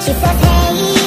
She says, hey